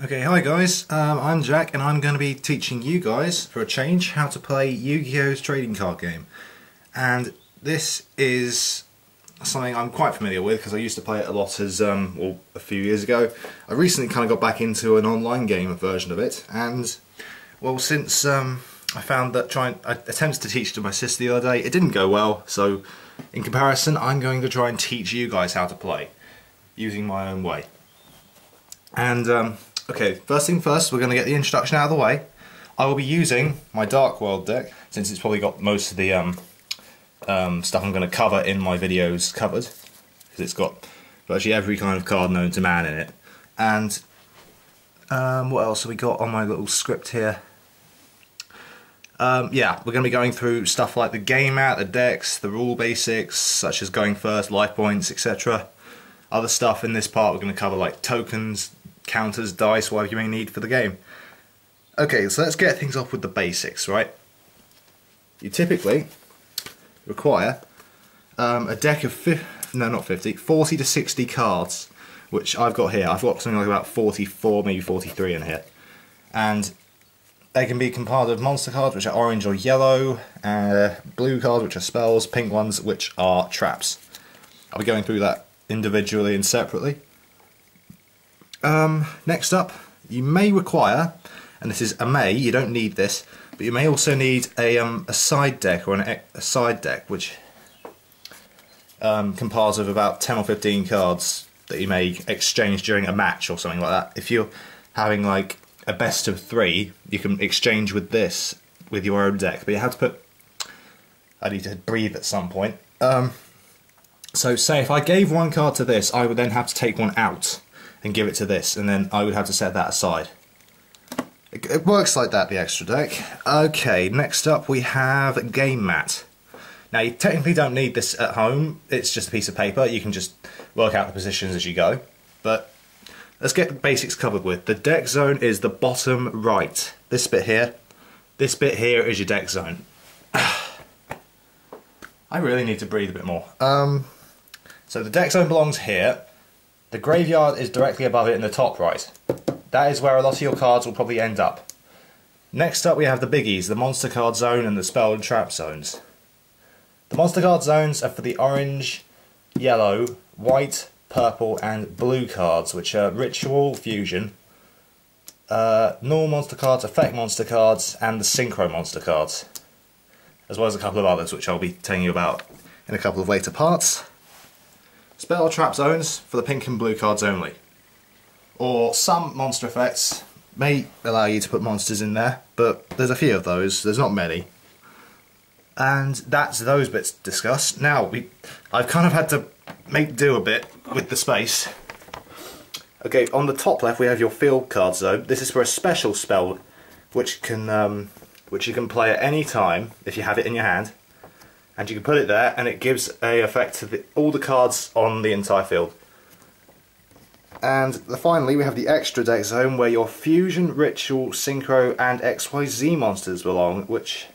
Okay, hi guys, um, I'm Jack and I'm going to be teaching you guys, for a change, how to play Yu-Gi-Oh's trading card game. And this is something I'm quite familiar with because I used to play it a lot as, um, well, a few years ago. I recently kind of got back into an online game version of it and, well, since um, I found that trying, I attempted to teach to my sister the other day, it didn't go well, so in comparison I'm going to try and teach you guys how to play, using my own way. And, um, okay, first thing first, we're going to get the introduction out of the way. I will be using my Dark World deck, since it's probably got most of the um, um, stuff I'm going to cover in my videos covered, because it's got virtually every kind of card known to man in it. And um, what else have we got on my little script here? Um, yeah, we're going to be going through stuff like the game out, the decks, the rule basics, such as going first, life points, etc. Other stuff in this part we're going to cover like tokens, counters, dice, whatever you may need for the game. Okay, so let's get things off with the basics, right? You typically require um, a deck of, no not 50, 40 to 60 cards, which I've got here. I've got something like about 44, maybe 43 in here. And they can be compiled of monster cards, which are orange or yellow, uh, blue cards, which are spells, pink ones, which are traps. I'll be going through that individually and separately. Um, next up, you may require, and this is a may, you don't need this, but you may also need a, um, a side deck or an, a side deck which um, compiles of about 10 or 15 cards that you may exchange during a match or something like that. If you're having like a best of three, you can exchange with this with your own deck, but you have to put. I need to breathe at some point. Um, so, say if I gave one card to this, I would then have to take one out and give it to this, and then I would have to set that aside. It, works like that, the extra deck. Okay, next up we have Game Mat. Now, you technically don't need this at home, it's just a piece of paper, you can just work out the positions as you go. But let's get the basics covered with. The deck zone is the bottom right. This bit here, this bit here is your deck zone. I really need to breathe a bit more. Um, so the deck zone belongs here. The graveyard is directly above it in the top right. That is where a lot of your cards will probably end up. Next up we have the biggies, the monster card zone and the spell and trap zones. The monster card zones are for the orange, yellow, white, purple and blue cards, which are ritual, fusion, uh, normal monster cards, effect monster cards, and the synchro monster cards. As well as a couple of others, which I'll be telling you about in a couple of later parts. Spell trap zones for the pink and blue cards only. Or some monster effects may allow you to put monsters in there, but there's a few of those, there's not many. And that's those bits discussed. Now, we, I've kind of had to make do a bit with the space. Okay, on the top left we have your field card zone. This is for a special spell which can um, which you can play at any time if you have it in your hand. And you can put it there and it gives a effect to the, all the cards on the entire field. And finally we have the extra deck zone where your fusion, ritual, synchro and XYZ monsters belong, which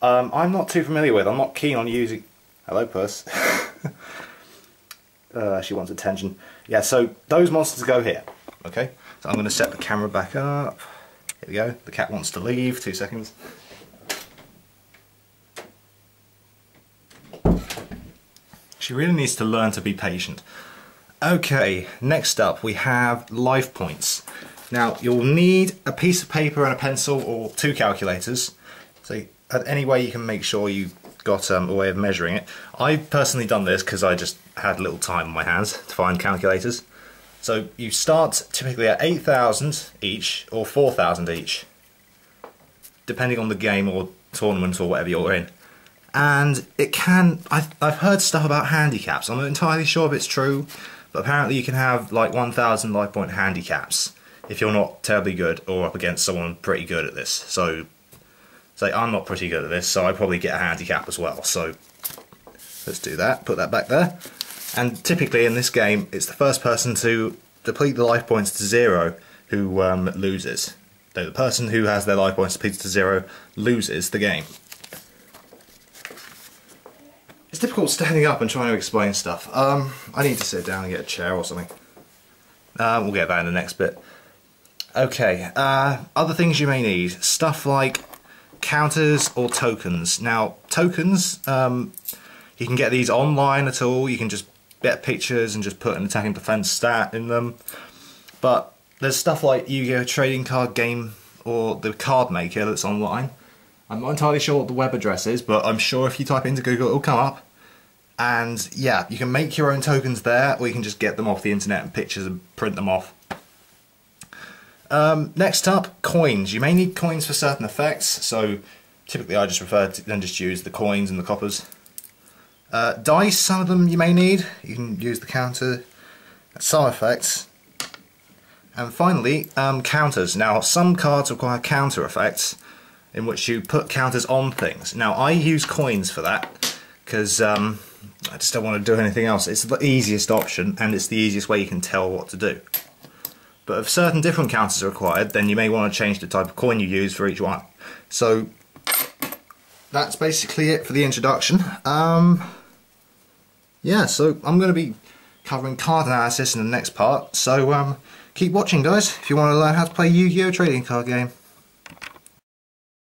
um, I'm not too familiar with. I'm not keen on using... Hello Puss. uh, she wants attention. Yeah, so those monsters go here. Okay, so I'm going to set the camera back up. Here we go. The cat wants to leave. Two seconds. Really needs to learn to be patient. Okay, next up we have life points. Now you'll need a piece of paper and a pencil or two calculators. So at any way you can make sure you got um, a way of measuring it. I've personally done this because I just had little time on my hands to find calculators. So you start typically at 8,000 each or 4,000 each, depending on the game or tournament or whatever you're in. And it can, I've, I've heard stuff about handicaps. I'm not entirely sure if it's true, but apparently you can have like 1,000 life point handicaps if you're not terribly good or up against someone pretty good at this. So, say I'm not pretty good at this, so I probably get a handicap as well. So let's do that, put that back there. And typically in this game, it's the first person to deplete the life points to zero who um, loses. So the person who has their life points depleted to zero loses the game. It's difficult standing up and trying to explain stuff. Um, I need to sit down and get a chair or something. Uh, we'll get that in the next bit. Okay, uh, other things you may need. Stuff like counters or tokens. Now, tokens, um, you can get these online at all. You can just get pictures and just put an attacking defense stat in them. But there's stuff like Yu-Gi-Oh! Trading Card Game or the Card Maker that's online. I'm not entirely sure what the web address is, but I'm sure if you type into Google, it'll come up. And yeah, you can make your own tokens there, or you can just get them off the internet and pictures and print them off. Um, next up, coins. You may need coins for certain effects, so typically I just refer to then just use the coins and the coppers. Uh, dice, some of them you may need. You can use the counter at some effects. And finally, um, counters. Now, some cards require counter effects in which you put counters on things. Now, I use coins for that because um, I just don't want to do anything else. It's the easiest option and it's the easiest way you can tell what to do. But if certain different counters are required, then you may want to change the type of coin you use for each one. So that's basically it for the introduction. Um, yeah, so I'm going to be covering card analysis in the next part. So um, keep watching, guys, if you want to learn how to play Yu-Gi-Oh! trading card game.